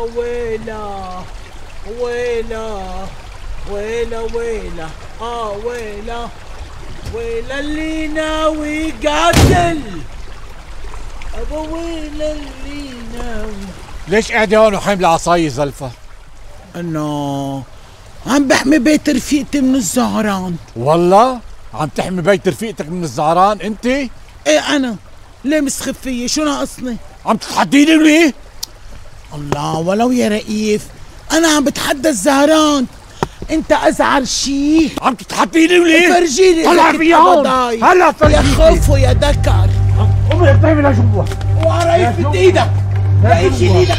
ويلا ويلا ويلا ويلا آه ويلا ويلا اللي ناوي قاتل ابا ويلا اللي ناوي ليش قاعدة هون وحاملة عصاية زلفة؟ أنه عم بحمي بيت رفيقتي من الزهران. والله؟ عم تحمي بيت رفيقتك من الزعران انت؟ إيه أنا. ليه مسخفية شو ناقصني؟ عم تتحديني ليه؟ الله ولو يا رئيف أنا عم بتحدى الزهران. أنت أزعر شي عم تتحديني ليه؟ فرجيني طلع في هون. هلا يا فرجيني خوف ويا دكر قومي افتحي لجوا ورئيف مد إيدك. رئيف إيدك.